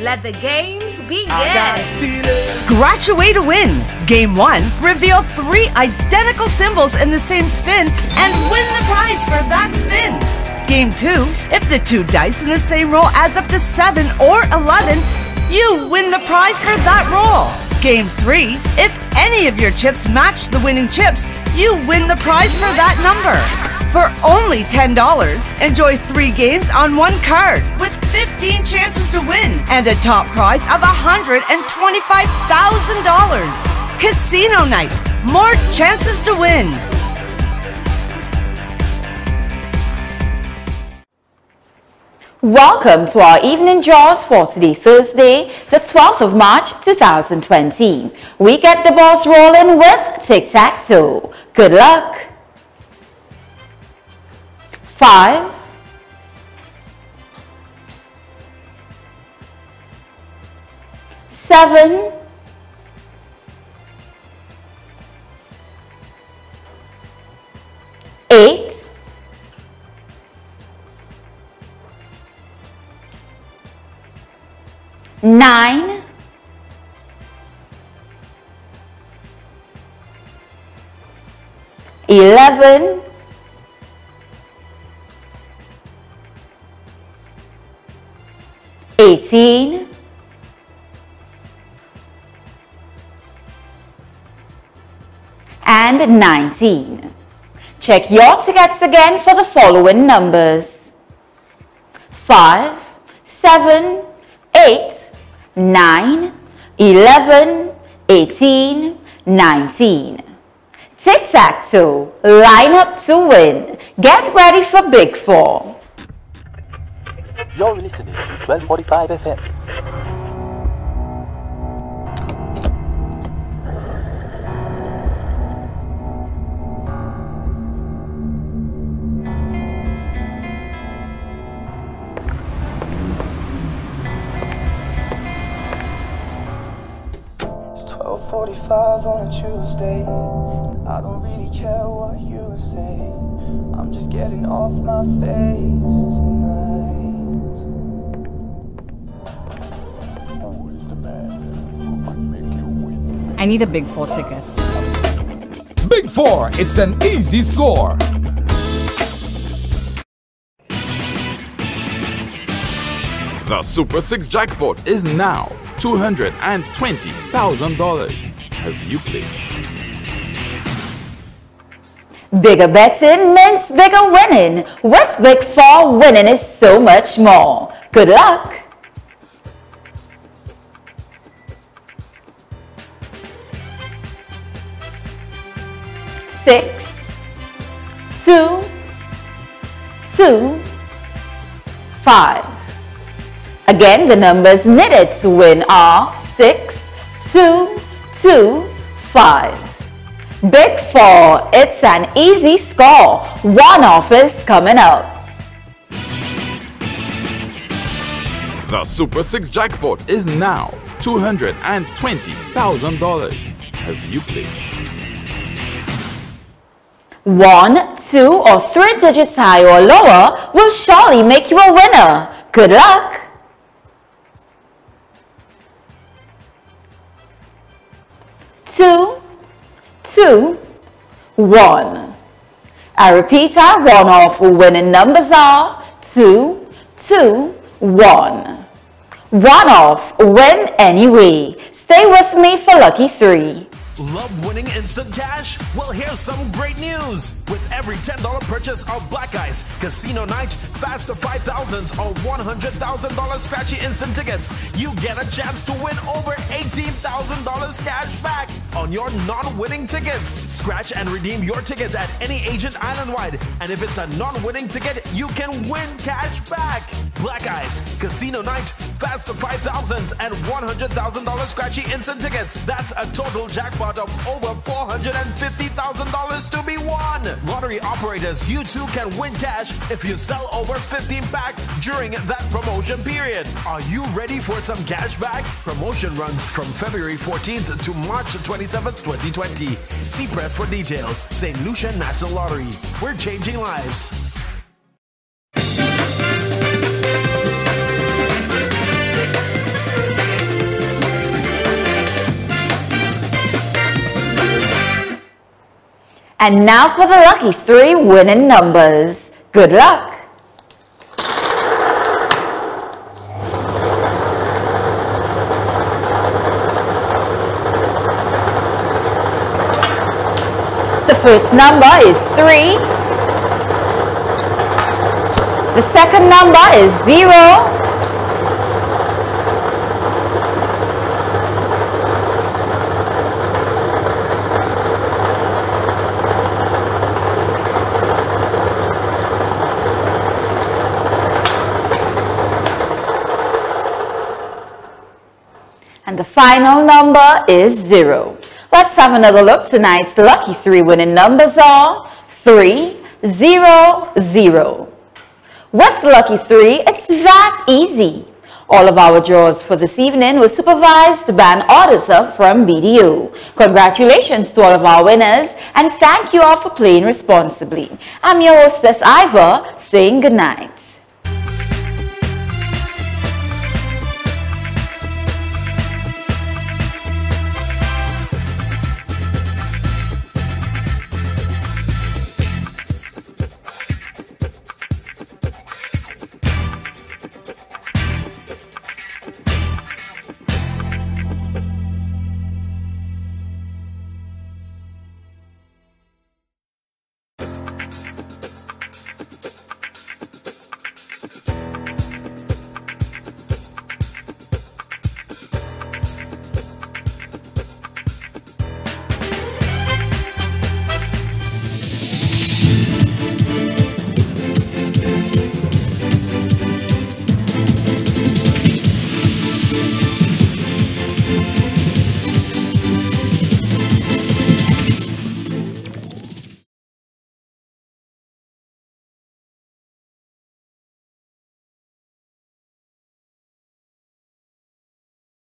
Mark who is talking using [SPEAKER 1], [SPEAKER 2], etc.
[SPEAKER 1] Let the games begin.
[SPEAKER 2] Scratch away to win. Game 1, reveal three identical symbols in the same spin and win the prize for that spin. Game 2, if the two dice in the same roll adds up to 7 or 11, you win the prize for that roll. Game 3, if any of your chips match the winning chips, you win the prize for that number. For only $10, enjoy three games on one card with 15 chances to win and a top prize of $125,000. Casino Night, more chances to win.
[SPEAKER 3] Welcome to our evening draws for today, Thursday, the 12th of March 2020. We get the balls rolling with tic-tac-toe. Good luck! Five, seven, eight, nine, eleven, eighteen, and nineteen. Check your tickets again for the following numbers. Five, seven, eight, nine, eleven, eighteen, nineteen. Tic-tac-toe, line up to win. Get ready for Big Four.
[SPEAKER 4] You're listening to 1245 FM.
[SPEAKER 5] It's 12:45 on a Tuesday. I don't really care what you say. I'm just getting off my face tonight.
[SPEAKER 6] I need a big four ticket.
[SPEAKER 7] Big Four, it's an easy score.
[SPEAKER 8] The Super 6 jackpot is now $220,000. Have you played?
[SPEAKER 3] Bigger betting means bigger winning. With Big Four, winning is so much more. Good luck! Six, two, two, five. Again, the numbers needed to win are six, two, two, five. Big Four, it's an easy score. One off is coming up.
[SPEAKER 8] The Super 6 jackpot is now $220,000. Have you played?
[SPEAKER 3] One, two, or three digits high or lower will surely make you a winner. Good luck! Two, two, one. I repeat our one-off winning numbers are two, two, one. One-off, win anyway. Stay with me for lucky three.
[SPEAKER 9] Love winning instant cash? Well, here's some great news. With every $10 purchase of Black Ice Casino Night, Faster 5000s or $100,000 scratchy instant tickets, you get a chance to win over $18,000 cash back on your non-winning tickets. Scratch and redeem your tickets at any agent island-wide. And if it's a non-winning ticket, you can win cash back. Black Ice Casino Night, Faster 5000s and $100,000 scratchy instant tickets. That's a total jackpot of over $450,000 to be won. Lottery operators, you too can win cash if you sell over 15 packs during that promotion period. Are you ready for some cash back? Promotion runs from February 14th to March 27th, 2020. See press for details. St. Lucia National Lottery. We're changing lives.
[SPEAKER 3] And now for the lucky three winning numbers. Good luck! The first number is 3. The second number is 0. The final number is 0. Let's have another look. Tonight's lucky three winning numbers are 3, 0, 0. With Lucky 3, it's that easy. All of our draws for this evening were supervised by an auditor from BDO. Congratulations to all of our winners and thank you all for playing responsibly. I'm your hostess Ivor saying good night.